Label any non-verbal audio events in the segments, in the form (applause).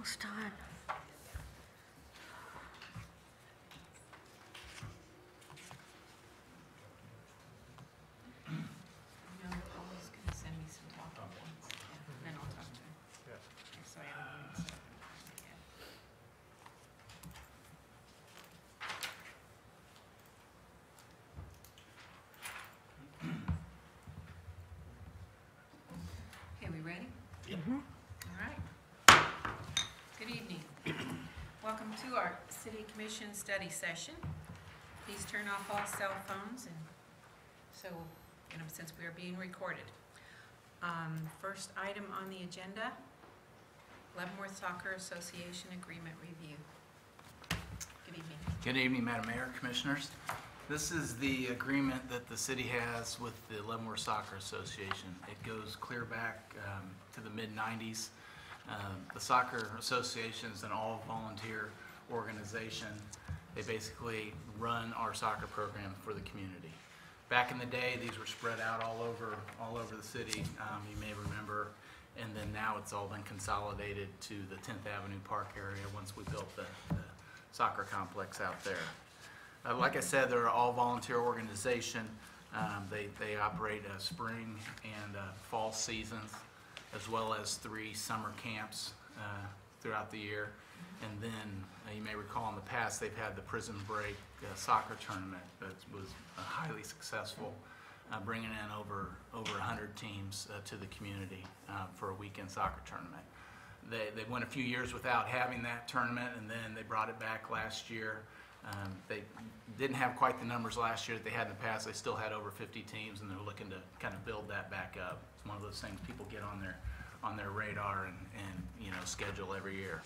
Almost done. No, Paul's gonna send me some talking points, yeah, and then I'll talk to him. Okay, So I haven't even said it yet. Okay, we ready? All right. Good evening. Welcome to our city commission study session. Please turn off all cell phones and so, you know, since we are being recorded. Um, First item on the agenda, Leavenworth Soccer Association Agreement Review. Good evening. Good evening, Madam Mayor, Commissioners. This is the agreement that the city has with the Leavenworth Soccer Association. It goes clear back um, to the mid-'90s. The Soccer Association is an all-volunteer organization. They basically run our soccer program for the community. Back in the day, these were spread out all over, all over the city, um, you may remember. And then now it's all been consolidated to the 10th Avenue Park area once we built the the soccer complex out there. Uh, Like I said, they're an all-volunteer organization. Um, They, they operate uh, spring and uh, fall seasons, as well as three summer camps uh, throughout the year. And then, uh, you may recall in the past, they've had the Prison Break uh, Soccer Tournament that was uh, highly successful, uh, bringing in over, over 100 teams uh, to the community for a weekend soccer tournament. They, they went a few years without having that tournament, and then they brought it back last year. Um, They didn't have quite the numbers last year that they had in the past. They still had over 50 teams, and they're looking to kind of build that back up. It's one of those things people get on their, on their radar and, and, you know, schedule every year.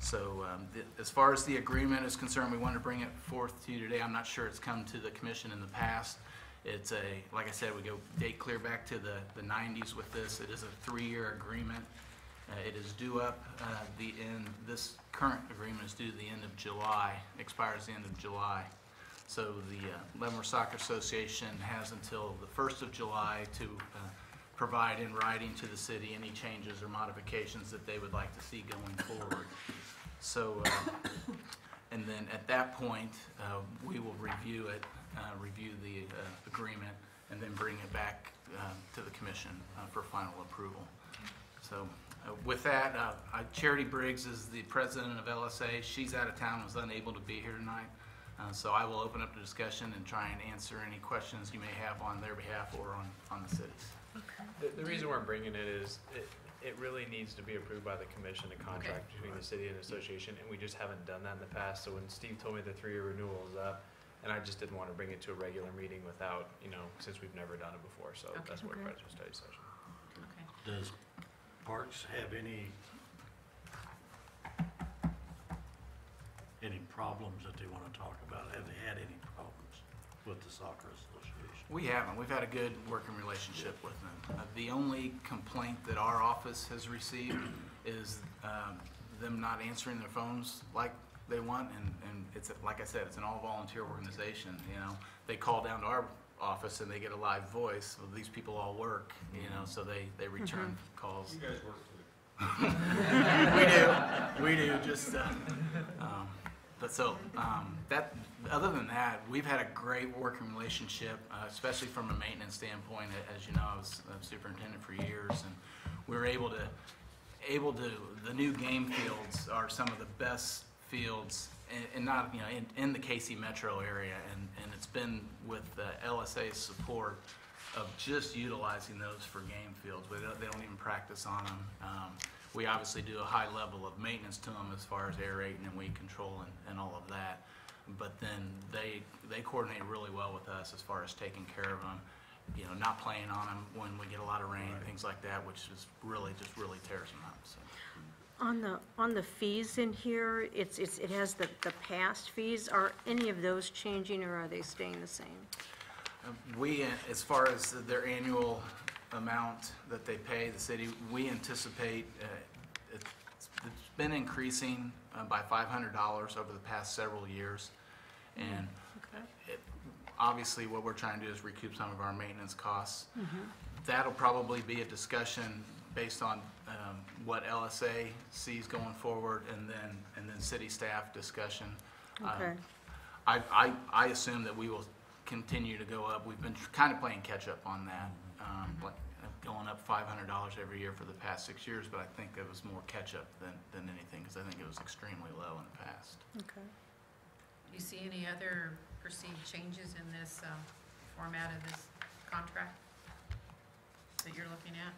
So um, the- as far as the agreement is concerned, we want to bring it forth to you today. I'm not sure it's come to the commission in the past. It's a, like I said, we go date clear back to the, the 90s with this. It is a three-year agreement. Uh, It is due up uh, the end, this current agreement is due the end of July, expires the end of July. So the uh, Leavenworth Soccer Association has until the 1st of July to uh, provide in writing to the city any changes or modifications that they would like to see going forward. So, uh, and then at that point, uh, we will review it, uh, review the uh, agreement, and then bring it back uh, to the commission uh, for final approval. So with that, Charity Briggs is the president of LSA. She's out of town, and was unable to be here tonight. So I will open up the discussion and try and answer any questions you may have on their behalf or on, on the city's. The, the reason we're bringing it is, it, it really needs to be approved by the commission, a contract between the city and association, and we just haven't done that in the past, so when Steve told me the three-year renewal is up, and I just didn't wanna bring it to a regular meeting without, you know, since we've never done it before, so Okay. that's what Okay. we're trying to study session. Okay. Does Parks have any, any problems that they want to talk about? Have they had any problems with the soccer association? We haven't. We've had a good working relationship with them. Uh, The only complaint that our office has received is um, them not answering their phones like they want, and, and it's, a- like I said, it's an all-volunteer organization, you know? They call down to our office and they get a live voice, well, these people all work, you know, so they, they return calls. You guys work too. (laughs) We do, we do, just, uh, um, but so, um, that, other than that, we've had a great working relationship, uh, especially from a maintenance standpoint. As you know, I was superintendent for years, and we were able to, able to, the new game fields are some of the best fields, and, not, you know, in, in the KC metro area, and, and it's been with the LSA's support of just utilizing those for game fields. We don't, they don't even practice on them. Um, we obviously do a high level of maintenance to them as far as aerating and weed control and, and all of that. But then they, they coordinate really well with us as far as taking care of them, you know, not playing on them when we get a lot of rain, things like that, which is really, just really tears them up, so. On the, on the fees in here, it's, it's, it has the, the past fees. Are any of those changing or are they staying the same? We, uh, as far as their annual amount that they pay the city, we anticipate, uh, it's it's been increasing uh, by $500 over the past several years. And Okay. it- obviously, what we're trying to do is recoup some of our maintenance costs. That'll probably be a discussion based on um, what LSA sees going forward, and then, and then city staff discussion. Um, I, I, I assume that we will continue to go up. We've been kind of playing catch-up on that, um, like, uh, going up five hundred dollars every year for the past six years, but I think it was more catch-up than, than anything, because I think it was extremely low in the past. Okay. Do you see any other perceived changes in this um, format of this contract that you're looking at?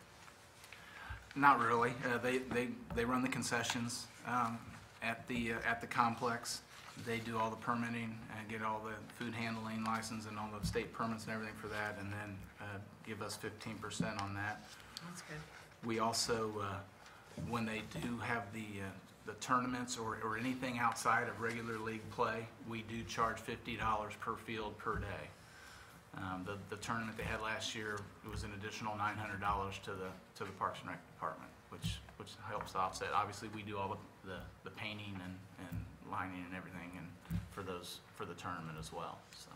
Not really. Uh, They, they, they run the concessions um, at the, uh, at the complex. They do all the permitting and get all the food handling license and all the state permits and everything for that, and then uh, give us fifteen percent on that. That's good. We also, uh, when they do have the, uh, the tournaments or, or anything outside of regular league play, we do charge fifty dollars per field per day. Um, The, the tournament they had last year, it was an additional nine hundred dollars to the, to the Parks and Rec Department, which, which helps offset. Obviously, we do all the, the, the painting and, and lining and everything and for those, for the tournament as well, so.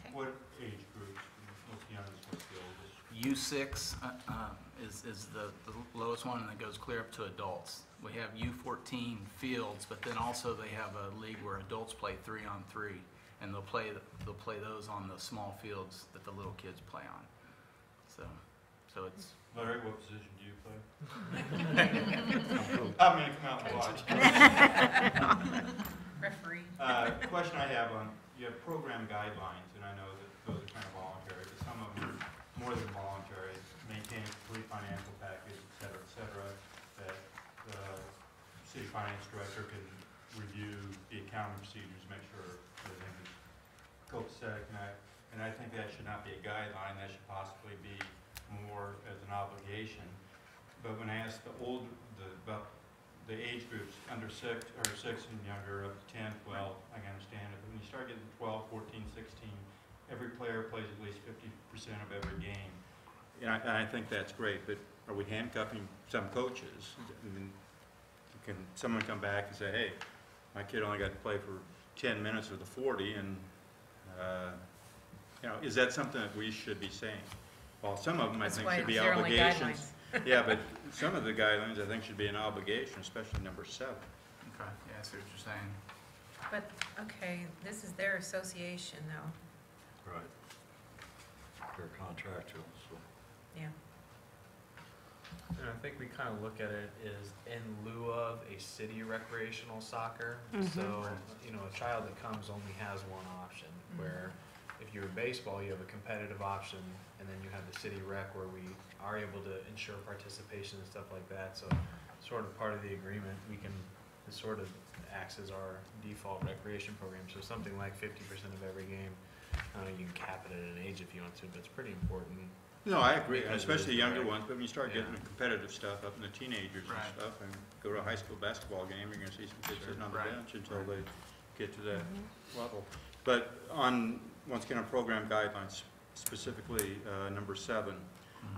Okay. What age groups, what's the youngest, what's the oldest? U six uh, uh, is, is the the lowest one, and it goes clear up to adults. We have U fourteen fields, but then also they have a league where adults play three on three, and they'll play, they'll play those on the small fields that the little kids play on. So, so it's, Larry, what position do you play? (laughs) I'm gonna come out and watch. (laughs) Referee. Uh, question I have on, you have program guidelines, and I know that those are kind of voluntary, but some of them are more than voluntary. Maintain a complete financial package, et cetera, et cetera, that the city finance director can review the accounting procedures, make sure everything is copacetic, and I, and I think that should not be a guideline, that should possibly be more as an obligation. But when I ask the old, the, about the age groups, under six, or six and younger, up to 10, 12, I can understand it. But when you start getting 12, 14, 16, every player plays at least 50% of every game. And I, and I think that's great, but are we handcuffing some coaches? I mean, Can someone come back and say, hey, my kid only got to play for 10 minutes of the 40, and, uh, you know, is that something that we should be saying? Well, some of them I That's think why should be they're only obligations. Yeah, but (laughs) some of the guidelines I think should be an obligation, especially number seven. okay, yeah, I see what you're saying. But, okay, this is their association though, Right. They're contractual, so. yeah. And I think we kind of look at it as in lieu of a city recreational soccer. Mm-hmm. So, you know, a child that comes only has one option, where mm-hmm. If you're in baseball, you have a competitive option, and then you have the city rec where we are able to ensure participation and stuff like that. So sort of part of the agreement, we can, it sort of acts as our default recreation program. So something like fifty percent of every game, uh, you can cap it at an age if you want to, but it's pretty important. No, I agree, especially the younger ones, but when you start getting Yeah. the competitive stuff up in the teenagers and stuff, and go to a high school basketball game, you're gonna see some kids Sure. sitting on the Right. bench until they get to that level. But on, once again, on program guidelines, specifically, uh, number seven,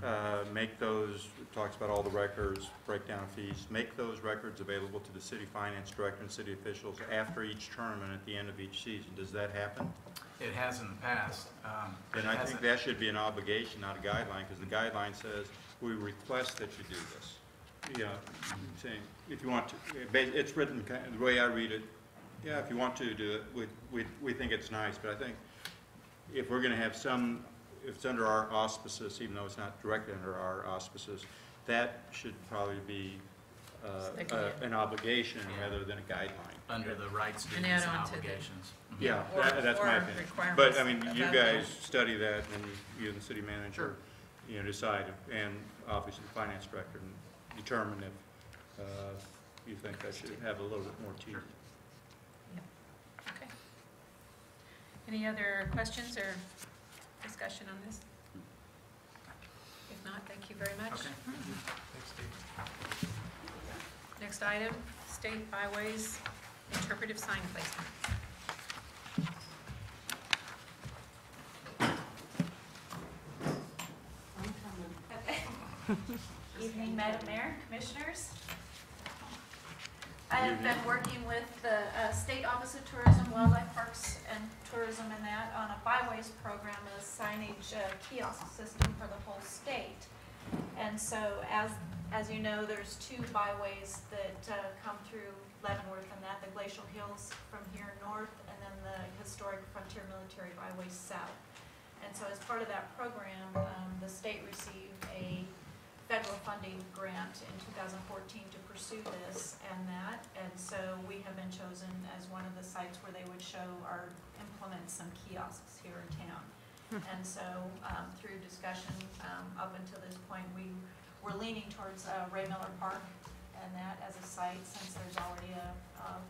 uh, make those, it talks about all the records, breakdown of fees, make those records available to the city finance director and city officials after each tournament at the end of each season. Does that happen? It has in the past. um, Then it I think hasn't- that should be an obligation, not a guideline, because the guideline says, we request that you do this. You know, saying, if you want to, it's written, kind of- the way I read it, yeah, if you want to do it, we, we, we think it's nice, but I think if we're gonna have some, if it's under our auspices, even though it's not directly under our auspices, that should probably be, uh, Stick uh, it in. an obligation Yeah. rather than a guideline. Under the rights, And duties, add and on to the- obligations. Mhm. Yeah, Or- that, that's my or opinion. But, I mean, you about guys that. study that, and you and the city manager, Sure. you know, decide, and obviously the finance director, and determine if, uh, you think that should have a little bit more teeth. Sure. Okay. Any other questions or discussion on this? If not, thank you very much. Okay. Thanks, Steve. Next item, state byways interpretive sign placement. (laughs) Evening, Madam Mayor, Commissioners. I have been working with the uh, State Office of Tourism, Wildlife Parks and Tourism and that on a byways program, a signage uh, kiosk system for the whole state. And so as, as you know, there's two byways that uh, come through Leavenworth and that, the Glacial Hills from here north and then the historic Frontier Military Byway south. And so as part of that program, um, the state received a federal funding grant in 2014 to pursue this and that. And so we have been chosen as one of the sites where they would show or implement some kiosks here in town. And so um, through discussion um, up until this point, we were leaning towards uh, Ray Miller Park and that as a site since there's already a a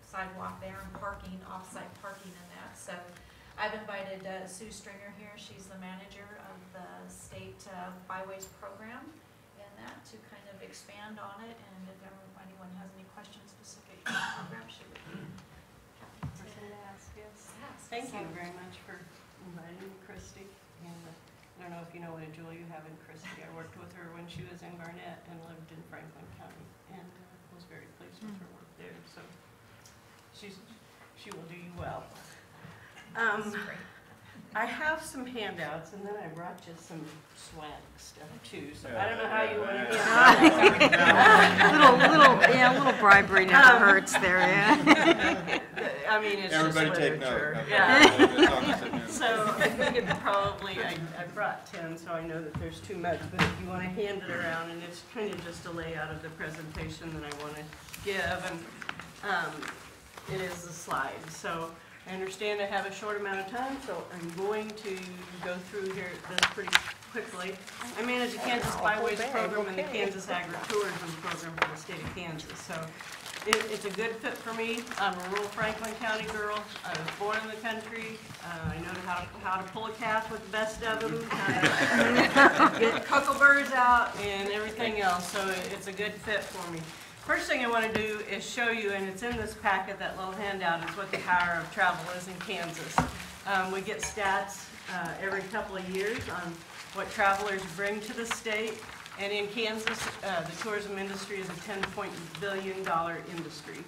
sidewalk there and parking, off-site parking and that. So I've invited uh, Sue Stringer here, she's the manager of the state uh, byways program that to kind of expand on it and if anyone has any questions specific to the program, she would be happy to Person ask, yes. ask. Thank you very much for inviting me, Christy. And uh, I don't know if you know what a jewel you have in Christy. I worked with her when she was in Garnett and lived in Franklin County and uh, was very pleased with her work there. So she's, she will do you well. Um, I have some handouts and then I brought you some swag stuff too. So I don't know how you want to handle (laughs) Little, little, yeah, a little bribery never Um, hurts there, yeah. (laughs) I mean, it's just Everybody take note. literature. Okay. Yeah. It's on the signature. So I think it probably, I, I brought ten, so I know that there's too much, but if you want to hand it around, and it's kind of just a layout of the presentation that I want to give, and, um, it is a slide, so I understand I have a short amount of time, so I'm going to go through here this pretty quickly. I manage the Kansas Byways Program and the Kansas Agritourism Program for the state of Kansas, so it, it's a good fit for me. I'm a rural Franklin County girl. I was born in the country. Uh, I know how to, how to pull a calf with the best of them, how to (laughs) get cucklebirds out and everything else, so it- it's a good fit for me. First thing I want to do is show you, and it's in this packet, that little handout, is what the power of travel is in Kansas. Um, we get stats, uh, every couple of years on what travelers bring to the state. And in Kansas, uh, the tourism industry is a ten point billion dollar industry.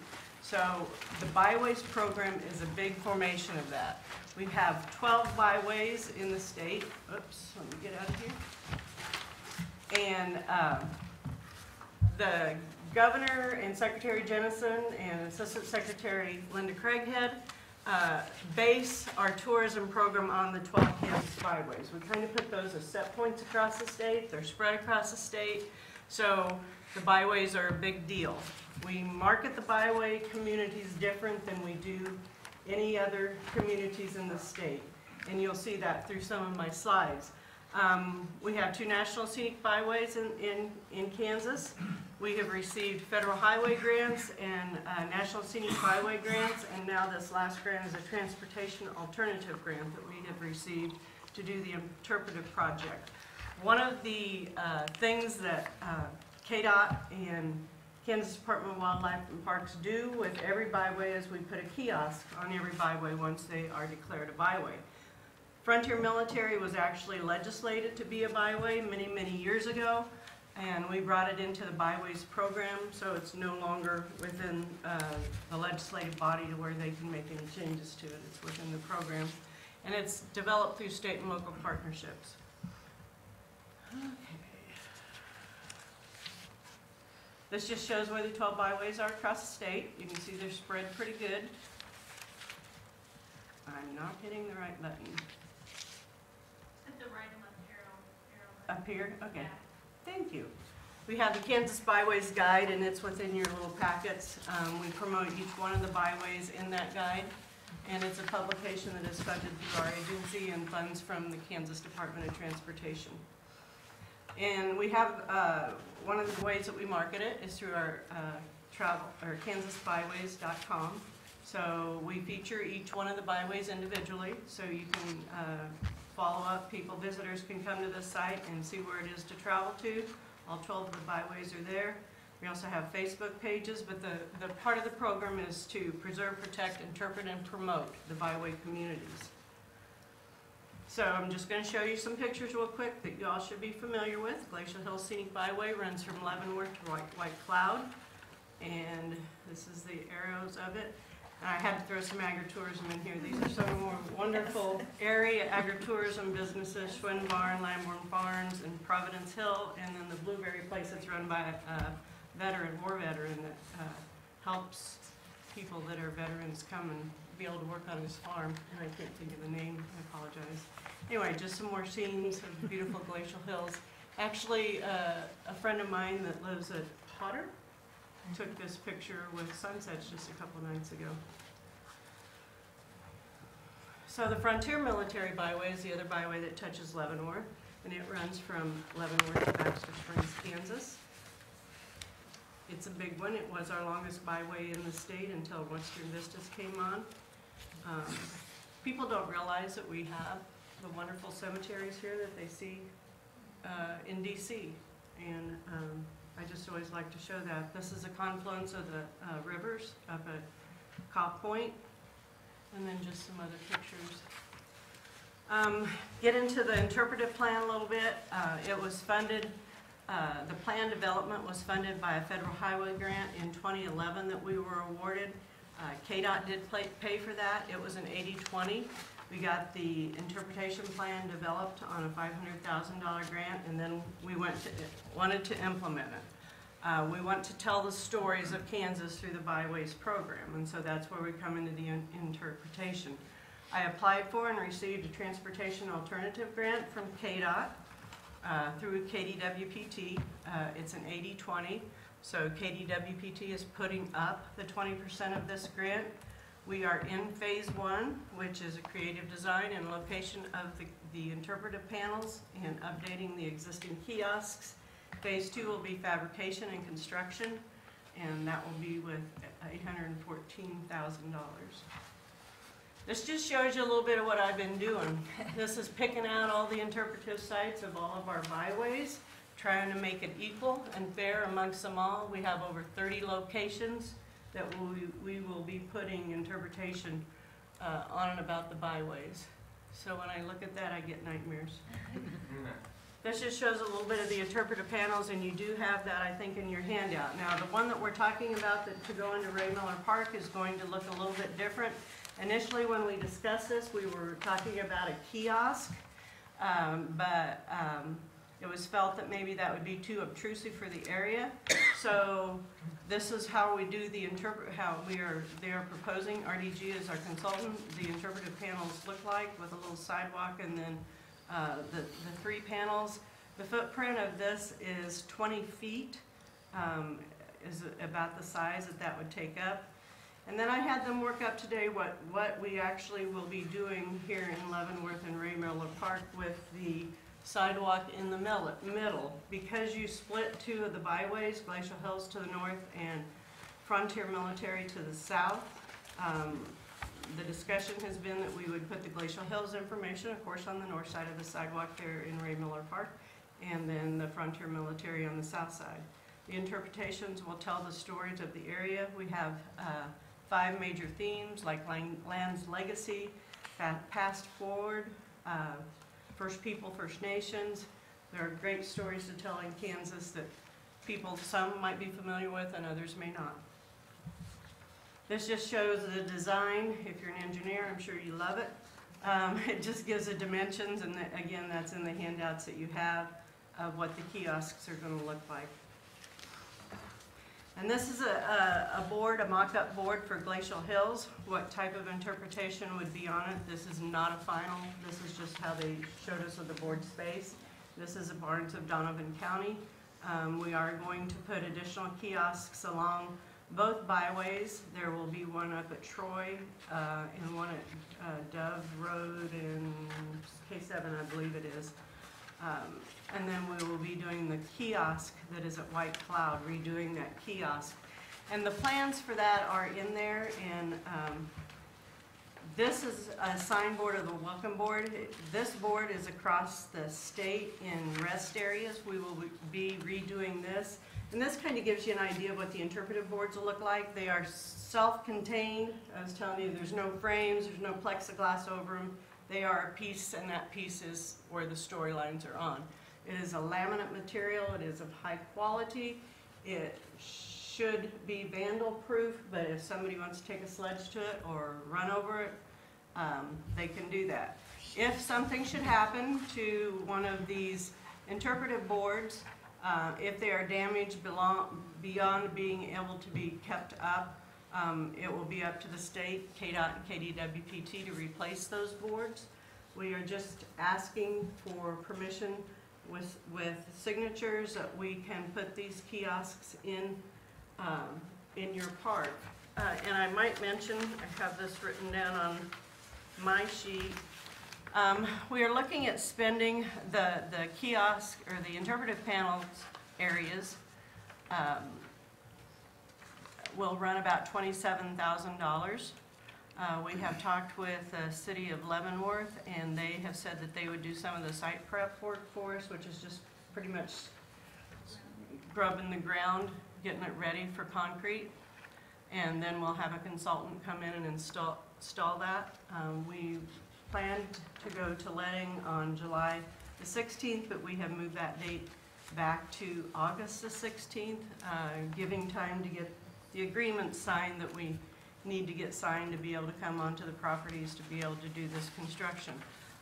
So the byways program is a big formation of that. We have twelve byways in the state. Oops, let me get out of here. And, um, the governor and Secretary Jennison and Assistant Secretary Linda Craghead uh, base our tourism program on the 12 Kansas byways. We kind of put those as set points across the state. They're spread across the state. So the byways are a big deal. We market the byway communities different than we do any other communities in the state. And you'll see that through some of my slides. Um, We have two national scenic byways in, in, in Kansas. We have received federal highway grants and uh, national scenic byway grants, and now this last grant is a transportation alternative grant that we have received to do the interpretive project. One of the uh, things that uh, KDOT and Kansas Department of Wildlife and Parks do with every byway is we put a kiosk on every byway once they are declared a byway. Frontier Military was actually legislated to be a byway many, many years ago, and we brought it into the byways program, so it's no longer within uh, the legislative body to where they can make any changes to it. It's within the program, and it's developed through state and local partnerships. Okay. This just shows where the 12 byways are across the state. You can see they're spread pretty good. I'm not hitting the right button. Hit the right one, arrow, arrow. Up here? Okay. Thank you. We have the Kansas Byways Guide, and it's within your little packets. Um, We promote each one of the byways in that guide, and it's a publication that is funded through our agency and funds from the Kansas Department of Transportation. And we have, uh, one of the ways that we market it is through our uh, travel, or kansasbyways.com. So we feature each one of the byways individually, so you can uh, follow up, people, visitors can come to the site and see where it is to travel to. All 12 of the byways are there. We also have Facebook pages, but the, the part of the program is to preserve, protect, interpret, and promote the byway communities. So I'm just gonna show you some pictures real quick that you all should be familiar with. Glacial Hill Scenic Byway runs from Leavenworth to White, White Cloud. And this is the arrows of it. I had to throw some agritourism in here. These are some more wonderful area agritourism businesses, Schwinn Barn, Lamborn Farms, and Providence Hill, and then the Blueberry Place that's run by a veteran, war veteran that uh, helps people that are veterans come and be able to work on his farm, and I can't think of the name, I apologize. Anyway, just some more scenes of beautiful (laughs) glacial hills. Actually, uh, a friend of mine that lives at Potter took this picture with sunsets just a couple nights ago. So the Frontier Military Byway is the other byway that touches Leavenworth, and it runs from Leavenworth to Baxter Springs, Kansas. It's a big one. It was our longest byway in the state until Western Vistas came on. Um, People don't realize that we have the wonderful cemeteries here that they see uh, in DC. And um, I just always like to show that. This is a confluence of the uh, rivers up at Kaw Point, and then just some other pictures. Um, Get into the interpretive plan a little bit. Uh, It was funded, uh, the plan development was funded by a federal highway grant in 2011 that we were awarded. Uh, KDOT did pay for that. It was an 80/20. We got the interpretation plan developed on a $500,000 grant, and then we went to, wanted to implement it. Uh, We want to tell the stories of Kansas through the Byways program, and so that's where we come into the in- interpretation. I applied for and received a transportation alternative grant from KDOT uh, through KDWPT. Uh, It's an 80/20, so KDWPT is putting up the 20% of this grant. We are in phase one, which is a creative design and location of the, the interpretive panels and updating the existing kiosks. Phase two will be fabrication and construction, and that will be with eight hundred and fourteen thousand dollars. This just shows you a little bit of what I've been doing. (laughs) This is picking out all the interpretive sites of all of our byways, trying to make it equal and fair amongst them all. We have over thirty locations that we, we will be putting interpretation uh, on and about the byways. So when I look at that, I get nightmares. (laughs) This just shows a little bit of the interpretive panels, and you do have that, I think, in your handout. Now, the one that we're talking about that to go into Ray Miller Park is going to look a little bit different. Initially, when we discussed this, we were talking about a kiosk, um, but um, it was felt that maybe that would be too obtrusive for the area. So this is how we do the interpret, how we are, they are proposing, RDG is our consultant, the interpretive panels look like with a little sidewalk and then uh, the, the three panels. The footprint of this is 20 feet, um, is about the size that that would take up. And then I had them work up today what, what we actually will be doing here in Leavenworth and Ray Miller Park with the sidewalk in the middle. Because you split two of the byways, Glacial Hills to the north and Frontier Military to the south, um, the discussion has been that we would put the Glacial Hills information, of course, on the north side of the sidewalk there in Ray Miller Park, and then the Frontier Military on the south side. The interpretations will tell the stories of the area. We have uh, five major themes, like land's legacy, past forward, uh, First People, First Nations. There are great stories to tell in Kansas that people, some might be familiar with and others may not. This just shows the design. If you're an engineer, I'm sure you love it. Um, (laughs) It just gives the dimensions, and the- again, that's in the handouts that you have of what the kiosks are going to look like. And this is a, a, a board, a mock-up board for Glacial Hills, what type of interpretation would be on it. This is not a final, this is just how they showed us with the board space. This is a Barnes of Doniphan County. Um, we are going to put additional kiosks along both byways. There will be one up at Troy, uh, and one at, uh, Dove Road and K seven, I believe it is. Um, And then we will be doing the kiosk that is at White Cloud, redoing that kiosk. And the plans for that are in there, and um, this is a signboard of the welcome board. This board is across the state in rest areas. We will be redoing this. And this kind of gives you an idea of what the interpretive boards will look like. They are self-contained. I was telling you, there's no frames, there's no plexiglass over them. They are a piece, and that piece is where the storylines are on. It is a laminate material, it is of high quality. It should be vandal-proof, but if somebody wants to take a sledge to it or run over it, um, they can do that. If something should happen to one of these interpretive boards, uh, if they are damaged belong, beyond being able to be kept up, um, it will be up to the state, KDOT and KDWPT to replace those boards. We are just asking for permission with, with signatures that we can put these kiosks in, um, in your park. Uh, and I might mention, I have this written down on my sheet. Um, we are looking at spending the, the kiosk or the interpretive panels areas, um, will run about twenty-seven thousand dollars. Uh, we have talked with the city of Leavenworth, and they have said that they would do some of the site prep work for us, which is just pretty much grubbing the ground, getting it ready for concrete. And then we'll have a consultant come in and install, install that. Um, we planned to go to letting on July the sixteenth, but we have moved that date back to August the sixteenth, uh, giving time to get the agreement signed that we need to get signed to be able to come onto the properties to be able to do this construction.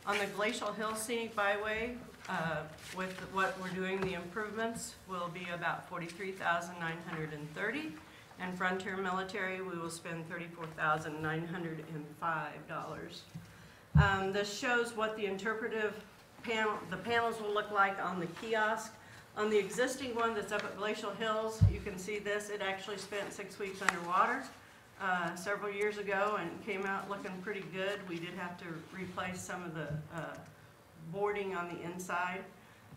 On the Glacial Hill Scenic Byway, uh, with what we're doing, the improvements will be about forty-three thousand nine hundred and thirty. And Frontier Military, we will spend thirty-four thousand nine hundred and five dollars. Um, this shows what the interpretive panel, the panels will look like on the kiosk. On the existing one that's up at Glacial Hills, you can see this, it actually spent six weeks underwater uh, several years ago and came out looking pretty good. We did have to replace some of the uh, boarding on the inside,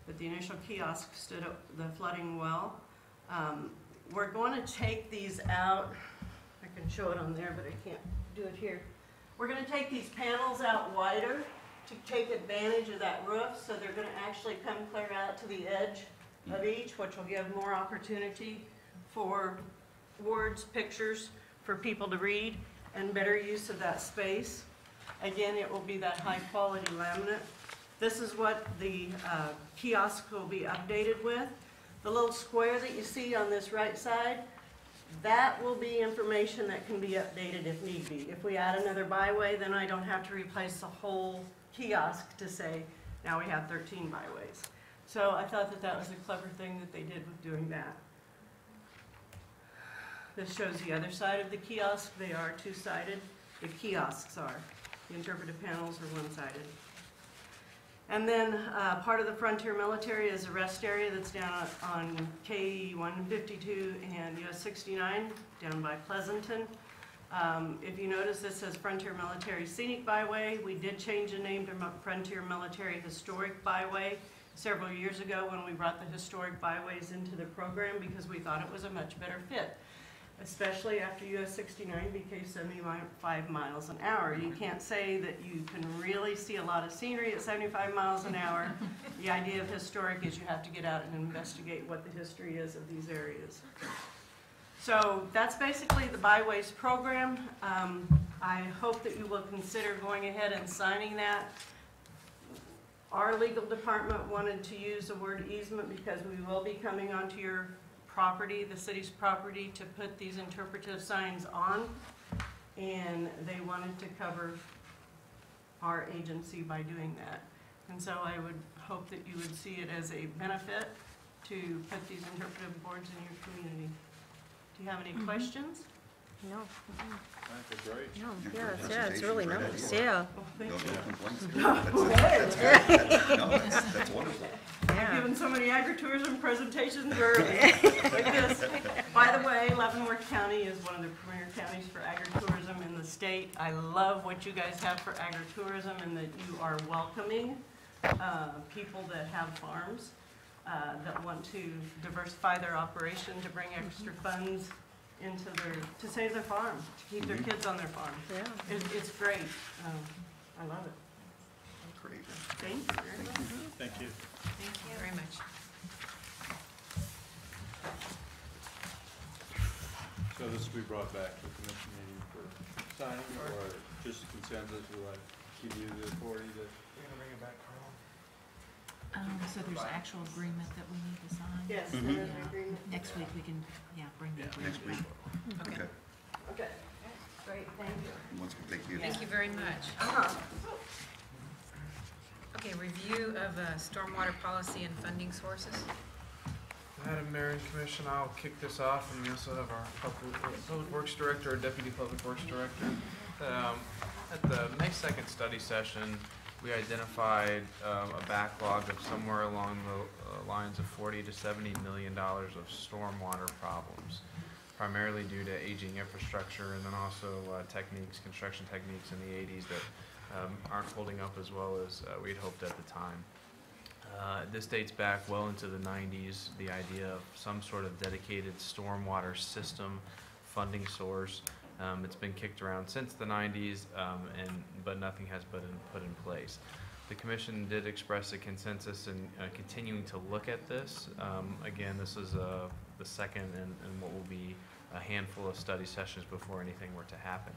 but the initial kiosk stood up the flooding well. Um, We're going to take these out, I can show it on there, but I can't do it here. We're gonna take these panels out wider to take advantage of that roof, so they're gonna actually come clear out to the edge of each, which will give more opportunity for words, pictures, for people to read, and better use of that space. Again, it will be that high-quality laminate. This is what the uh, kiosk will be updated with. The little square that you see on this right side, that will be information that can be updated if need be. If we add another byway, then I don't have to replace the whole kiosk to say, now we have 13 byways. So I thought that that was a clever thing that they did with doing that. This shows the other side of the kiosk. They are two-sided. The kiosks are. The interpretive panels are one-sided. And then, uh, part of the Frontier Military is a rest area that's down on K one fifty-two and US sixty-nine, down by Pleasanton. Um, if you notice, this says Frontier Military Scenic Byway. We did change the name to Frontier Military Historic Byway several years ago when we brought the historic byways into the program because we thought it was a much better fit. Especially after US sixty-nine became seventy-five miles an hour. You can't say that you can really see a lot of scenery at seventy-five miles an hour. The idea of historic is you have to get out and investigate what the history is of these areas. So that's basically the byways program. Um, I hope that you will consider going ahead and signing that. Our legal department wanted to use the word easement because we will be coming onto your property, the city's property, to put these interpretive signs on. And they wanted to cover our agency by doing that. And so I would hope that you would see it as a benefit to put these interpretive boards in your community. Do you have any mm-hmm. questions? No, That's great. no, Your yeah, it's- really nice, yeah, Oh, No, no complaints there. That's, that's, (laughs) that's, no, that's, that's wonderful. I've yeah. given so many agritourism presentations early (laughs) like this. By the way, Leavenworth County is one of the premier counties for agritourism in the state. I love what you guys have for agritourism and that you are welcoming uh, people that have farms, uh, that want to diversify their operation, to bring extra funds into their, to save their farm, to keep their kids on their farm. Yeah. It- It's great. Um, I love it. Great. Thank you very much. Thank you. Thank you very much. So this will be brought back to the commission meeting for signing, or just consensus, will I give you the authority to? Um, So there's actual agreement that we need to sign? Yes, Mhm. there is an agreement. Next week, we can, yeah, bring the Next agreement week. back. Okay, Okay, great, thank you. once, thank you. Thank you very much. Uh-huh. Okay, review of uh, stormwater policy and funding sources. Madam Mayor and Commission, I'll kick this off, and we also have our Public Public Works Director, or Deputy Public Works Director. Um, At the May 2nd study session, we identified um, a backlog of somewhere along the uh, lines of 40 to 70 million dollars of stormwater problems, primarily due to aging infrastructure and then also uh, techniques, construction techniques in the 80s that um, aren't holding up as well as uh, we'd hoped at the time. Uh, This dates back well into the 90s, the idea of some sort of dedicated stormwater system funding source. Um, It's been kicked around since the 90s, um, and, but nothing has been put in place. The commission did express a consensus in uh, continuing to look at this. Um, Again, this is uh, the second and, in what will be a handful of study sessions before anything were to happen.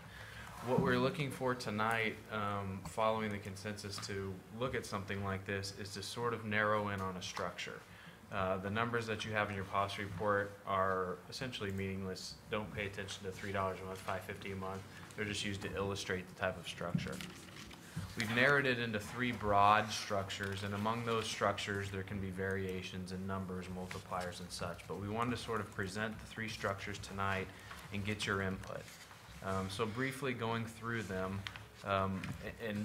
What we're looking for tonight, um, following the consensus to look at something like this, is to sort of narrow in on a structure. Uh, the numbers that you have in your policy report are essentially meaningless. Don't pay attention to three dollars a month, five fifty a month. They're just used to illustrate the type of structure. We've narrowed it into three broad structures, and among those structures, there can be variations in numbers, multipliers, and such. But we wanted to sort of present the three structures tonight and get your input. Um, so briefly going through them, um, and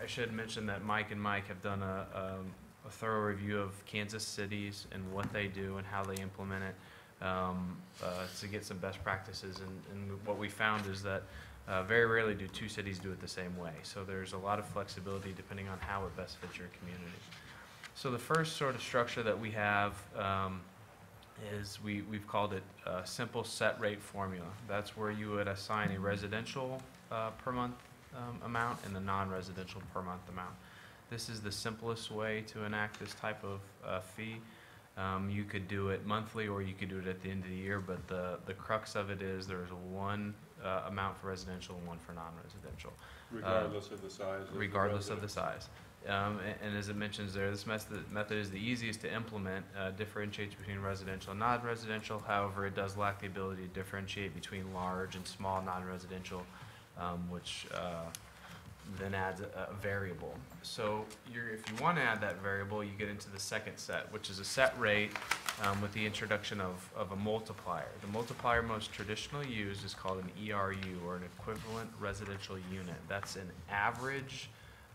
I should mention that Mike and Mike have done a, um, a thorough review of Kansas cities and what they do and how they implement it, um, uh, to get some best practices. And, and what we found is that, uh, very rarely do two cities do it the same way. So there's a lot of flexibility depending on how it best fits your community. So the first sort of structure that we have, um, is we, we've called it a simple set rate formula. That's where you would assign a residential uh, per month um, amount and a non-residential per month amount. This is the simplest way to enact this type of uh, fee. Um, You could do it monthly or you could do it at the end of the year, but the, the crux of it is there's one uh, amount for residential and one for non-residential Regardless of the size of the regardless of the size. Um, a- and, as it mentions there, this method, method is the easiest to implement, uh, differentiates between residential and non-residential. However, it does lack the ability to differentiate between large and small non-residential, um, which, uh, then adds a, a variable. So if you want to add that variable, you get into the second set, which is a set rate, um, with the introduction of, of a multiplier. The multiplier most traditionally used is called an ERU, or an equivalent residential unit. That's an average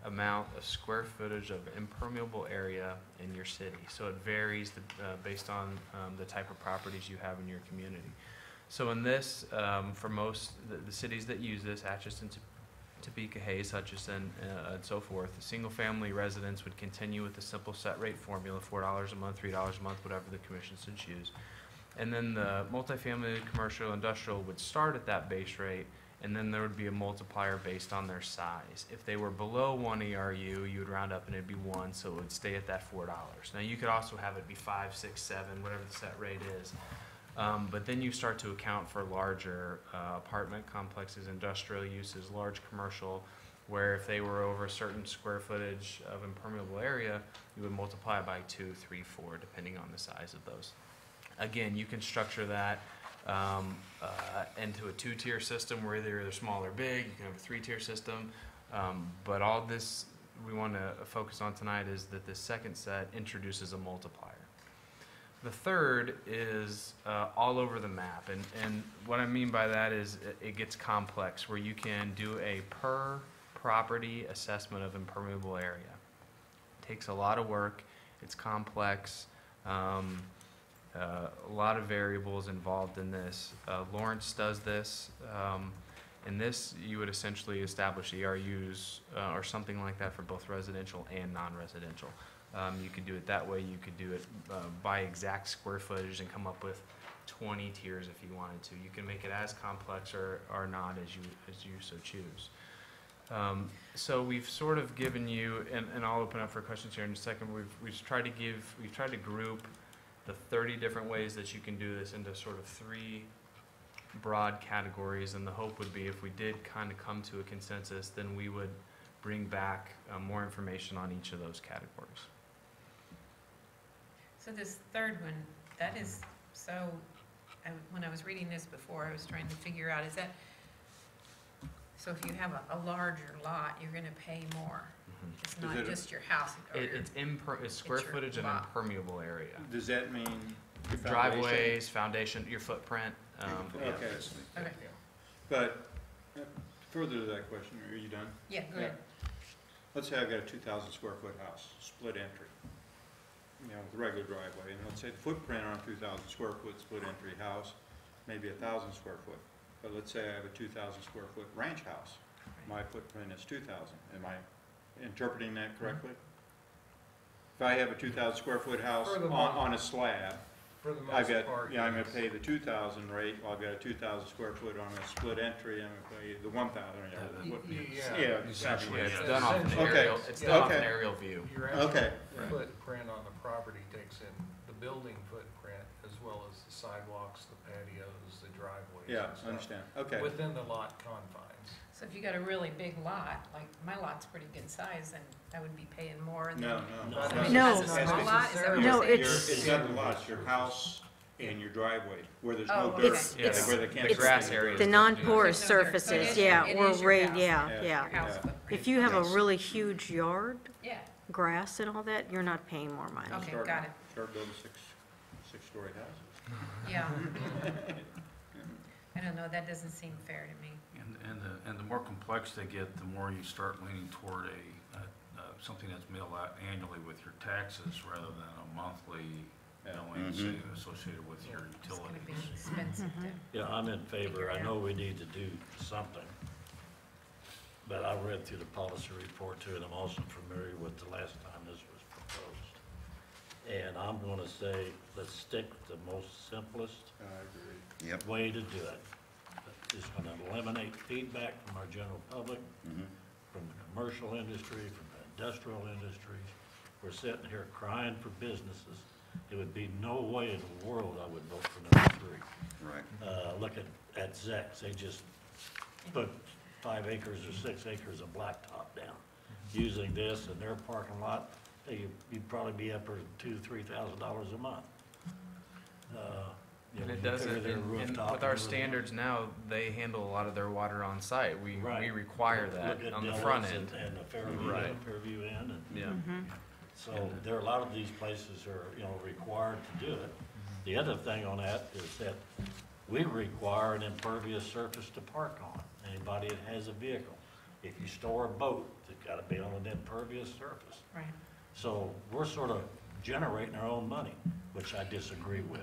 amount of square footage of impermeable area in your city. So it varies the- uh, based on um, the type of properties you have in your community. So in this, um, for most, the, the cities that use this, Atchison, Topeka, Hays, Hutchinson, uh, and so forth, single-family residents would continue with the simple set rate formula, four dollars a month, three dollars a month, whatever the commission should choose. And then the multifamily, commercial, industrial would start at that base rate, and then there would be a multiplier based on their size. If they were below one ERU, you would round up and it'd be one, so it would stay at that four dollars. Now, you could also have it be five, six, seven, whatever the set rate is. Um, but then you start to account for larger uh, apartment complexes, industrial uses, large commercial, where if they were over a certain square footage of impermeable area, you would multiply by two, three, four, depending on the size of those. Again, you can structure that um, uh, into a two-tier system where either they're small or big. You can have a three-tier system. Um, but all this we want to focus on tonight is that the second set introduces a multiplier. The third is uh, all over the map, and, and what I mean by that is it- gets complex, where you can do a per property assessment of impermeable area. It Takes a lot of work, it's complex, um, uh, a lot of variables involved in this. Uh, Lawrence does this. Um, in this, you would essentially establish ERUs uh, or something like that for both residential and non-residential. Um, you could do it that way. You could do it uh, by exact square footage and come up with 20 tiers if you wanted to. You can make it as complex or, or not as you as you so choose. Um, so we've sort of given you, and, and I'll open up for questions here in a second. We've we've tried to give, we've tried to group the 30 different ways that you can do this into sort of three broad categories, and the hope would be if we did kind of come to a consensus, then we would bring back uh, more information on each of those categories. So this third one, that is so, I, when I was reading this before, I was trying to figure out, is that, so if you have a, a larger lot, you're gonna pay more? It's not it a- just your house or It, your, it's imper, it's square It's your footage and lot. impermeable area. Does that mean your foundation? Driveways, foundation, your footprint, um, yeah. Okay, okay, but uh, further to that question, are you done? yeah, go ahead. Let's say I've got a two thousand square foot house, split entry, you know, with a regular driveway, and let's say the footprint on a two thousand square foot split entry house, maybe a thousand square foot. But let's say I have a two thousand square foot ranch house, my footprint is two thousand, am I interpreting that correctly? Mm-hmm. If I have a two thousand square foot house on, on a slab, For the I've most got, part. yeah, I'm gonna yes. pay the two thousand rate, well, I've got a two thousand square foot on a split entry, I'm gonna pay the one thousand, Y- yeah, what- yeah, exactly. Yeah, it's Yeah. done off an Essentially, aerial, Okay. it's done off an Okay. aerial view. Your Okay. actual footprint on the property takes in the building footprint as well as the sidewalks, the patios, the driveways yeah, and stuff. I understand, okay. Within the lot confines. So if you got a really big lot, like my lot's pretty good size, then I would be paying more than. No, no. Not No. has a small lot, is that what No, you're saying? Your, it's- it's not the lot, your house and your driveway, where there's Oh, no okay. dirt. It's- Yeah, it's- Where they can't. the grass put areas. The non-porous There's no dirt. So it surfaces, is- yeah, it we're is your right, house. yeah, Yeah. Your yeah. house Yeah. footprint. If you have a Yes. really huge yard, Yeah, grass and all that, you're not paying more money. Okay, Start- got it. Start building six, six-story houses. yeah. (laughs) I don't know, that doesn't seem fair to me. And, and the, and the more complex they get, the more you start leaning toward a, uh, uh, something that's mailed out annually with your taxes rather than a monthly Yeah. billing say, associated with your It's gonna be utilities. expensive to. Yeah, I'm in favor. I know we need to do something. But I read through the policy report too, and I'm also familiar with the last time this was proposed. And I'm gonna say, let's stick with the most simplest I agree. Yep. way to do it. It's gonna eliminate feedback from our general public, Mhm. from the commercial industry, from the industrial industries. We're sitting here crying for businesses. It would be no way in the world I would vote for number three. Right. Uh, look at, at Zeck's, they just put five acres or six acres of blacktop down. Using this in their parking lot, hey, you'd probably be up for two, three thousand dollars a month. Uh, you And it doesn't, and, and with our and everything else. standards now, they handle a lot of their water on site. We, we Right. require that on the front and- end. And the Fairview, Right. Fairview Inn, and Yeah. Mm-hmm. so there are a lot of these places are, you know, required to do it. The other thing on that is that we require an impervious surface to park on, anybody that has a vehicle. If you store a boat, it's gotta be on an impervious surface. Right, So we're sort of generating our own money, which I disagree with,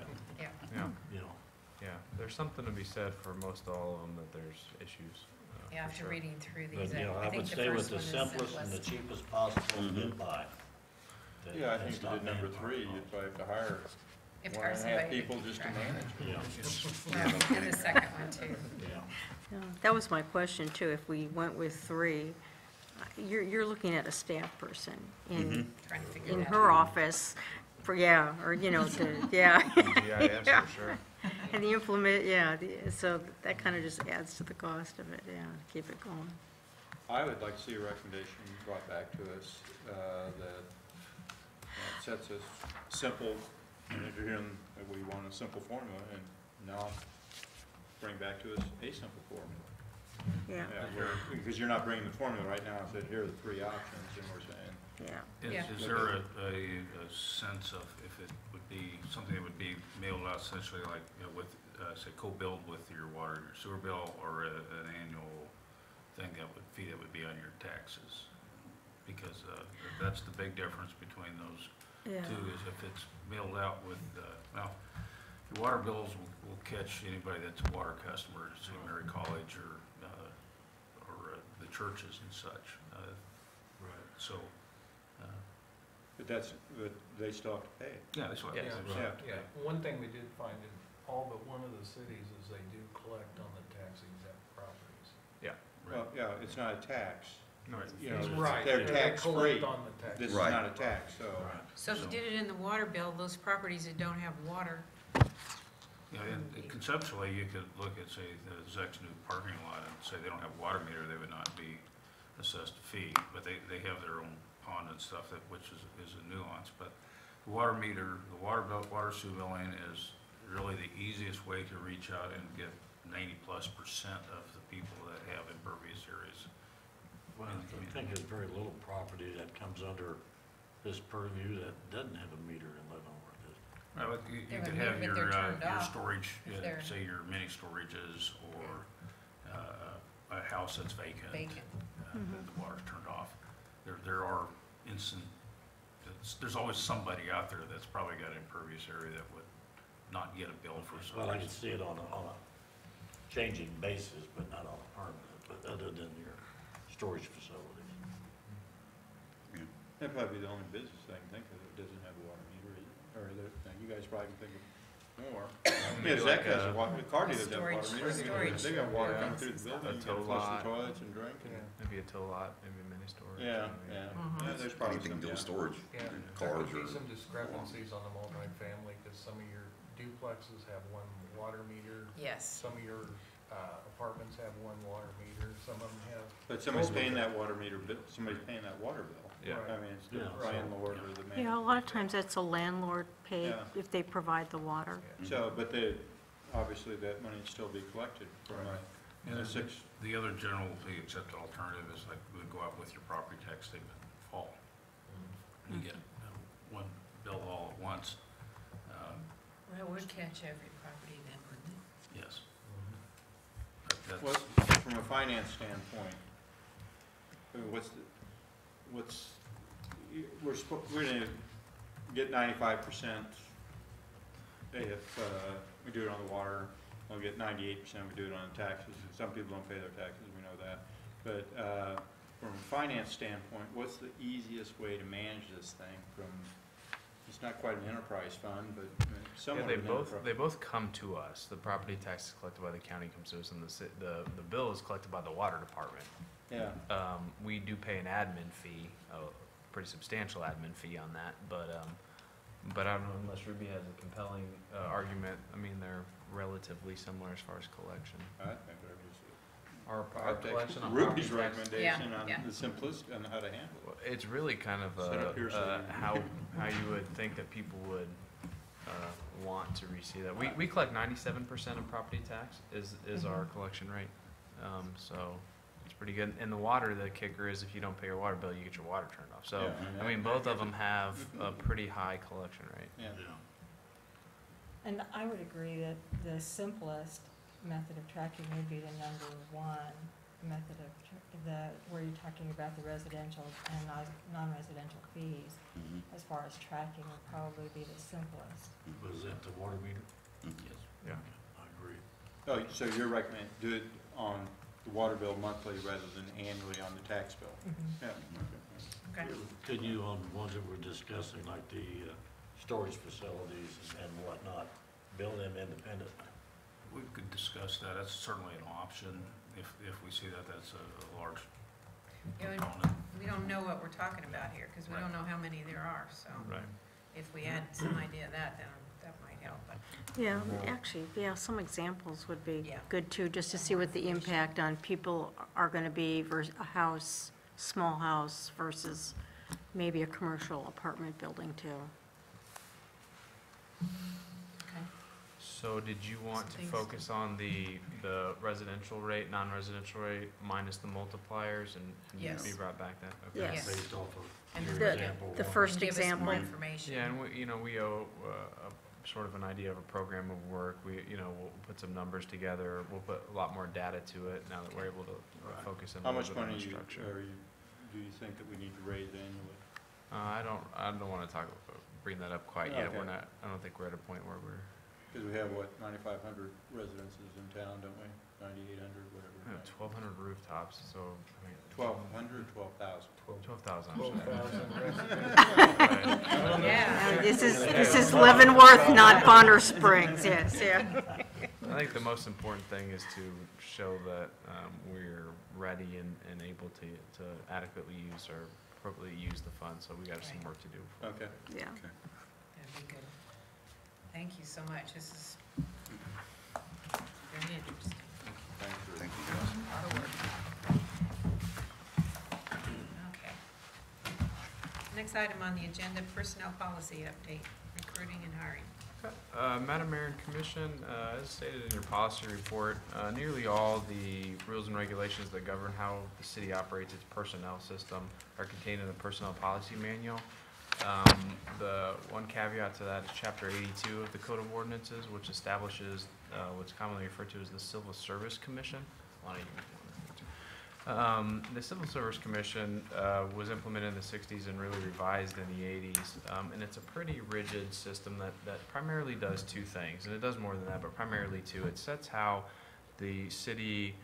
yeah. Yeah, you know. yeah. There's something to be said for most all of them, that there's issues. uh, Yeah, for after sure. reading through But, these, you know, I I I think would the stay with first the one is simplest and the simplest. cheapest possible to get by. That- Yeah, I that's think if you not did number manpower three, cost. you'd probably have to hire If one there and are a half somebody people just to track. manage it. Yeah, (laughs) Yeah, (laughs) and the second one too. yeah. Yeah, That was my question too, if we went with three. uh, You're, you're looking at a staff person in, Trying to figure in that her out. office, for, yeah, or, you know, to, (laughs) yeah. GIS, Yeah. for (laughs) sure. And the implement, yeah, the- so that kind of just adds to the cost of it, yeah, to keep it going. I would like to see a recommendation brought back to us, uh, that uh, sets us simple, and if you're hearing that we want a simple formula, and now bring back to us a simple formula. Yeah, Yeah, where, because you're not bringing the formula right now, I said, here are the three options, and we're saying, yeah. Yeah. Is, is there a, a, a sense of if it would be, something that would be mailed out essentially like, you know, with, uh, say, co-billed with your water and your sewer bill, or a, an annual thing that would, fee that would be on your taxes? Because, uh, that's the big difference between those Yeah. two, is if it's mailed out with, uh, well, your water bills will, will catch anybody that's a water customer, at St. Mary College or, uh, or uh, the churches and such. Uh, So, uh, but that's, but they still have to pay it. yeah, that's what. Yeah. Yeah. Yeah, one thing we did find in all but one of the cities is they do collect on the tax exempt properties. Yeah, well, yeah, it's not a tax, Right. you know, Right. they're they tax-free. Collect on the tax. This is Right. not a tax, so. So if you did it in the water bill, those properties that don't have water, Yeah, and and conceptually, you could look at, say, the Zeck's new parking lot and say they don't have a water meter, they would not be assessed a fee, but they, they have their own pond and stuff that, which is, is a nuance, but the water meter, the water bill, water sewer billing is really the easiest way to reach out and get ninety-plus percent of the people that have impervious areas. Well, I think there's very little property that comes under this purview that doesn't have a meter in Leavenworth. is there? Well, you, you have a could meter, have but your, they're uh, turned your off storage, if uh, they're- say your mini storages or, uh, a house that's vacant. Vacant. uh, that the water's turned off. There, there are instant, it's- there's always somebody out there that's probably got an impervious area that would not get a bill for some Well, I can reason. see it on a, on a changing basis, but not on a permanent, but other than your storage facilities. That'd probably be the only business I can think of that doesn't have a water meter, is- or that, now, you guys probably can think of more. Yeah, Maybe Zach like has a a- water, the car dealers have water Storage- meters, they got- storage. they got water coming through the building, you gotta flush the lot. toilets and drink, and, Maybe a tow lot, maybe a mini storage. yeah, yeah, Mhm. yeah, there's probably Anything some, to do with yeah. storage, Yeah, there cars could be or. some discrepancies on the multifamily, because some of your duplexes have one water meter, Yes. some of your uh, apartments have one water meter, some of them have. But somebody's paying that water meter, bill. somebody's paying that water bill. Yeah. I mean, it's the Yeah. landlord or the man. Yeah, a lot of times that's a landlord paid Yeah. if they provide the water. So, but they, obviously, that money'd still be collected from a, And a then six, the other generally accepted alternative is like, we would go out with your property tax statement and fall. You get uh, one bill all at once, um, Well, it would catch every property then, wouldn't it? yes. But what, that's, from a finance standpoint, I what's, the what's, y- we're supposed, we're gonna get ninety-five percent if, uh, we do it on the water, we'll get ninety-eight percent if we do it on the taxes. Some people don't pay their taxes, we know that. But, uh, from a finance standpoint, what's the easiest way to manage this thing from, it's not quite an enterprise fund, but uh, Yeah, they of an both, enterprise. they both come to us. The property tax is collected by the county, comes to us, and the, ci- the, the bill is collected by the water department. Yeah, Um, we do pay an admin fee, a pretty substantial admin fee on that, but, um, but I don't know unless Ruby has a compelling, uh, argument. I mean, they're relatively similar as far as collection. I think that was. Our, I our think collection on property Ruby's tax. recommendation Yeah, yeah. on the simplicity, on how to handle it. It's really kind of, Set up uh, your uh, side. how, how you would think that people would, uh, want to receive that. We, we collect ninety-seven percent of property tax is, is our collection rate. Um, so it's pretty good. And the water, the kicker is if you don't pay your water bill, you get your water turned off. So, Yeah, I mean, both of them have a pretty high collection rate. Yeah, And I would agree that the simplest method of tracking would be the number one method of, tr- the, where you're talking about the residential and non- non-residential fees. Mhm, As far as tracking would probably be the simplest. Was that the water meter? Yes. Yeah. I agree. oh, so you're recommending, do it on the water bill monthly rather than annually on the tax bill? Yeah, okay. Okay. Could you, on the ones that we're discussing, like the uh, storage facilities and whatnot, build them independently? we could discuss that, that's certainly an option, if, if we see that that's a a large Yeah, and component. We don't know what we're talking about here, because we don't know how many there are, so Right. if we had some idea of that, then that might help, but, Yeah, actually, yeah, some examples would be Yeah. good too, just to see what the impact on people are gonna be versus a house, small house versus maybe a commercial apartment building too. Okay. So did you want to things- focus on the, the residential rate, non-residential rate minus the multipliers and, and Yes. be brought back that? Okay. Yes. Based off And of the- your The- example. the one. first Give us more example. information. Yeah, and we, you know, we owe, uh, a, sort of an idea of a program of work, we, you know, we'll put some numbers together, we'll put a lot more data to it now that we're able to uh, Right. focus in a How little much bit on money the you, structure. or you, do you think that we need to raise annually? Uh, I don't, I don't wanna talk, bring that up quite yet, we're not, I don't think we're at a point where we're, Because we have, what, ninety-five hundred residences in town, don't we? Ninety-eight hundred, we whatever. have twelve hundred rooftops, so, I mean. Twelve hundred, twelve thousand? Twelve thousand. Yeah. (laughs) Uh, This is, this is Leavenworth, not Bonner Springs, yes, yeah. I think the most important thing is to show that um, we're ready and, and able to, to adequately use or appropriately use the funds, so we got some work to do. Okay. Yeah. That'd be good. Thank you so much, this is very interesting. Thank you. Thank you, guys. A lot of work. Okay. Next item on the agenda, personnel policy update, recruiting and hiring. Uh, Madam Mayor and Commission, uh, as stated in your policy report, uh, nearly all the rules and regulations that govern how the city operates its personnel system are contained in the Personnel Policy Manual. Um, The one caveat to that is Chapter 82 of the Code of Ordinances, which establishes uh, what's commonly referred to as the Civil Service Commission. Um, The Civil Service Commission uh, was implemented in the 60s and really revised in the 80s. Um, And it's a pretty rigid system that, that primarily does two things, and it does more than that, but primarily two. It sets how the city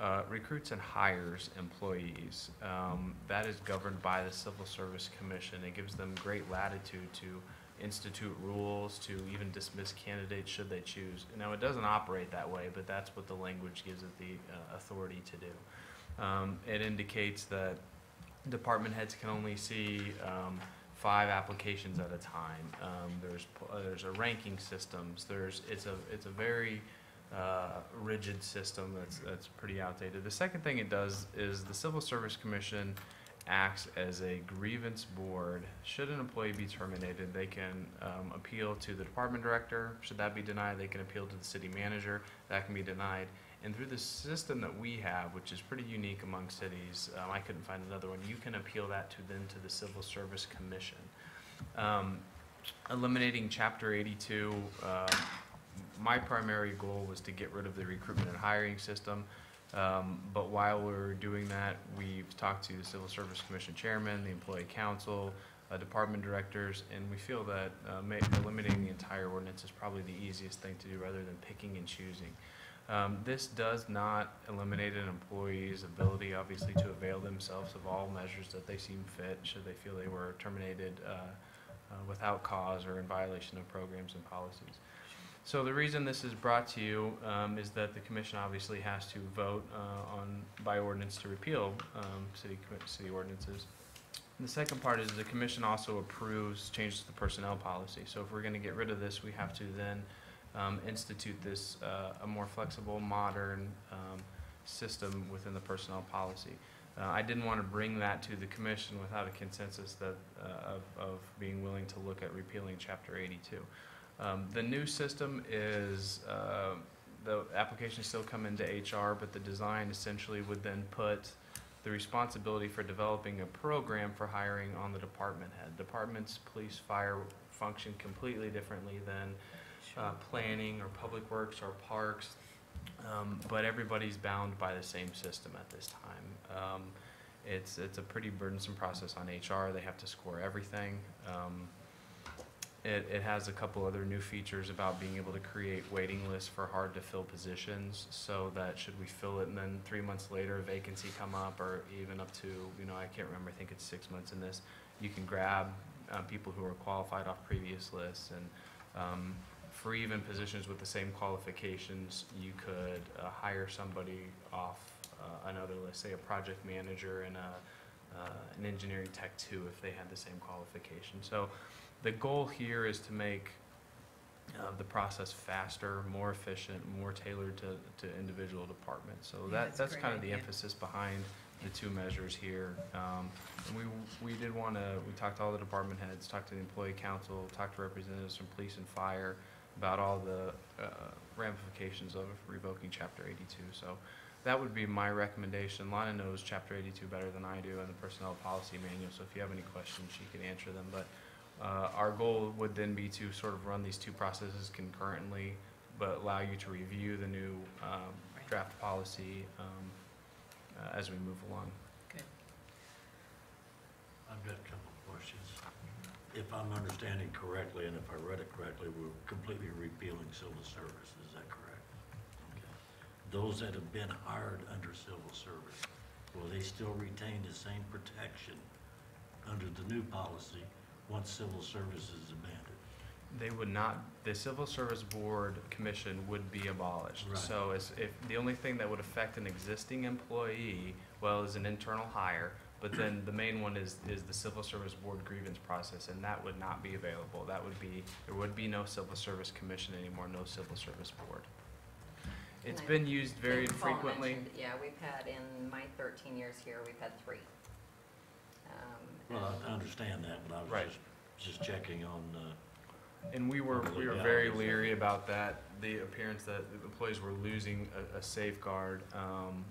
uh, recruits and hires employees. Um, That is governed by the Civil Service Commission. It gives them great latitude to institute rules, to even dismiss candidates should they choose. Now, it doesn't operate that way, but that's what the language gives it the uh, authority to do. Um, It indicates that department heads can only see um, five applications at a time. Um, There's, uh, there's a ranking systems, there's, it's a, it's a very uh, rigid system that's, that's pretty outdated. The second thing it does is the Civil Service Commission acts as a grievance board. Should an employee be terminated, they can um, appeal to the department director. Should that be denied, they can appeal to the city manager. That can be denied. And through the system that we have, which is pretty unique among cities, um, I couldn't find another one, you can appeal that to then to the Civil Service Commission. Um, eliminating Chapter 82, uh, my primary goal was to get rid of the recruitment and hiring system. Um, But while we're doing that, we've talked to the Civil Service Commission Chairman, the Employee Council, uh, department directors, and we feel that uh, eliminating the entire ordinance is probably the easiest thing to do rather than picking and choosing. Um, This does not eliminate an employee's ability, obviously, to avail themselves of all measures that they seem fit, should they feel they were terminated uh, uh, without cause or in violation of programs and policies. So the reason this is brought to you um, is that the commission obviously has to vote uh, on, by ordinance to repeal um, city, city ordinances. And the second part is the commission also approves changes to the personnel policy. So if we're going to get rid of this, we have to then um, institute this, uh, a more flexible, modern um, system within the personnel policy. Uh, I didn't want to bring that to the commission without a consensus that, uh, of, of being willing to look at repealing Chapter 82. Um, The new system is, uh, the applications still come into HR, but the design essentially would then put the responsibility for developing a program for hiring on the department head. Departments, police, fire function completely differently than uh, planning or public works or parks, um, but everybody's bound by the same system at this time. Um, It's, it's a pretty burdensome process on HR. They have to score everything. Um, it, it has a couple other new features about being able to create waiting lists for hard-to-fill positions, so that should we fill it and then three months later, a vacancy come up, or even up to, you know, I can't remember, I think it's six months in this, you can grab, uh, people who are qualified off previous lists, and, um, for even positions with the same qualifications, you could, uh, hire somebody off, uh, another list, say a project manager and a, uh, an engineering tech too if they had the same qualification. So, the goal here is to make uh, the process faster, more efficient, more tailored to, to individual departments. So Yeah, that, that's that's kind of the idea. emphasis behind the two measures here. Um, And we, we did want to, we talked to all the department heads, talked to the employee council, talked to representatives from police and fire about all the uh, ramifications of revoking chapter eighty-two. So that would be my recommendation. Lana knows chapter eighty-two better than I do and the personnel policy manual, so if you have any questions, she can answer them. But uh, Our goal would then be to sort of run these two processes concurrently, but allow you to review the new um, Right. draft policy um, uh, as we move along. Good. I've got a couple of questions. If I'm understanding correctly, and if I read it correctly, we're completely repealing civil service, is that correct? Okay. Those that have been hired under civil service, will they still retain the same protection under the new policy once civil service is abandoned? They would not, the Civil Service Board Commission would be abolished. Right. So as if, the only thing that would affect an existing employee, well, is an internal hire, but then the main one is, is the Civil Service Board grievance process, and that would not be available. That would be, there would be no Civil Service Commission anymore, no Civil Service Board. It's And I been used very think Paul frequently. mentioned- Yeah, we've had, in my thirteen years here, we've had three. Um, Well, I understand that, but I Right. was just, just checking on, uh, And we were, we were very leery about that, the appearance that the employees were losing a, a safeguard. Um,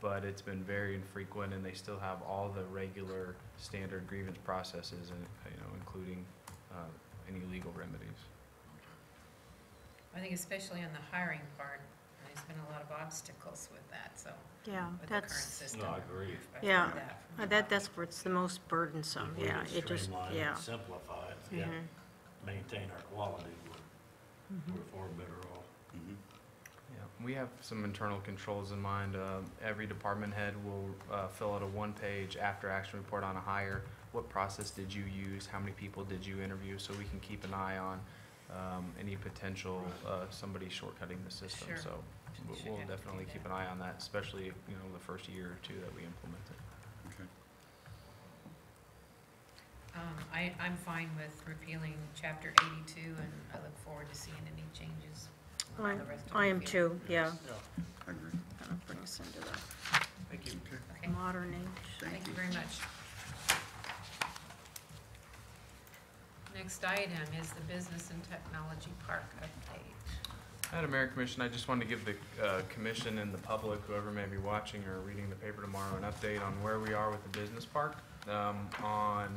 but it's been very infrequent and they still have all the regular standard grievance processes and, you know, including, uh, any legal remedies. I think especially on the hiring part, there's been a lot of obstacles with that, so, Yeah, with the current that's, system. no, I agree. I've heard Yeah. that from uh, that, that's where it's the most burdensome, If we yeah, could it just, streamline yeah. and simplify it, yet Mhm. maintain our quality, we're, Mhm. we're far better off. Yeah, we have some internal controls in mind. Uh, Every department head will uh, fill out a one-page after-action report on a hire. What process did you use? How many people did you interview? So we can keep an eye on um, any potential, uh, somebody shortcutting the system. Sure. So we'll- Should we'll have to do definitely keep that. an eye on that, especially, you know, the first year or two that we implement it. Okay. Um, I, I'm fine with repealing chapter eighty-two, and I look forward to seeing any changes I, on the rest of the I am too, yeah. I agree. That'll bring us into the Thank you. Okay, Okay, modern age. thank you very much. Next item is the Business and Technology Park update. Madam Mayor Commission, I just wanted to give the uh, commission and the public, whoever may be watching or reading the paper tomorrow, an update on where we are with the business park. Um, On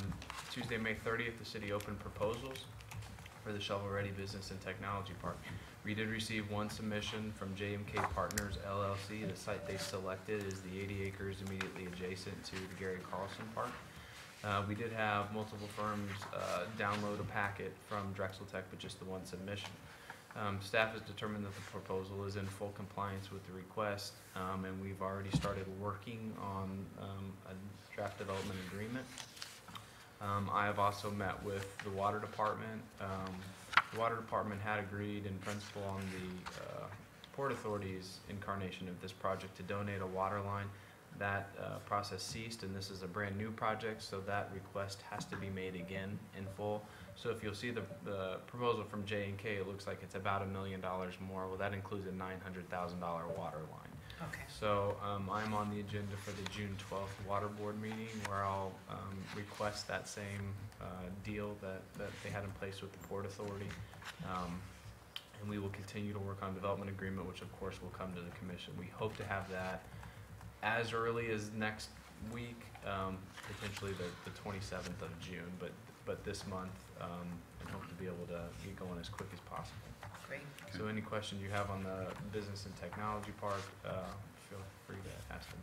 Tuesday, May 30th, the city opened proposals for the shovel-ready business and technology park. We did receive one submission from JMK Partners LLC. The site they selected is the 80 acres immediately adjacent to the Gary Carlson Park. Uh, We did have multiple firms uh, download a packet from Drexel Tech but just the one submission. Um, staff has determined that the proposal is in full compliance with the request, um, and we've already started working on, um, a draft development agreement. Um, I have also met with the water department. The water department had agreed in principle on the, uh, Port Authority's incarnation of this project to donate a water line. That, uh, process ceased, and this is a brand-new project, so that request has to be made again in full. So if you'll see the, the proposal from J and K, it looks like it's about a million dollars more. Well, that includes a nine hundred thousand dollar water line. Okay. So, um, I'm on the agenda for the June twelfth water board meeting where I'll, um, request that same, uh, deal that, that they had in place with the Port Authority. Um, and we will continue to work on development agreement, which of course will come to the commission. We hope to have that as early as next week, um, potentially the, the twenty-seventh of June, but, but this month, um, and hope to be able to get going as quick as possible. Great. So any questions you have on the business and technology park, uh, feel free to ask them.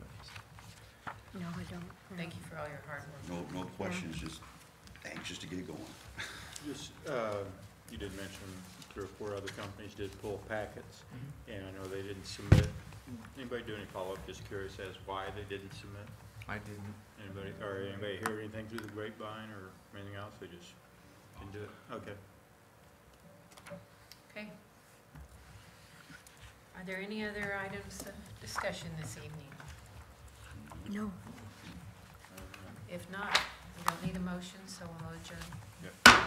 No, I don't. Thank you for all your hard work. No, no questions, just anxious to get it going. (laughs) Just, uh, you did mention three or four other companies did pull packets, and I know they didn't submit. Anybody do any follow-up, just curious as why they didn't submit? I didn't, Anybody, or anybody hear anything through the grapevine or anything else, they just didn't do it? Okay. Okay. Are there any other items of discussion this evening? No. If not, we don't need a motion, so we'll adjourn. Yep.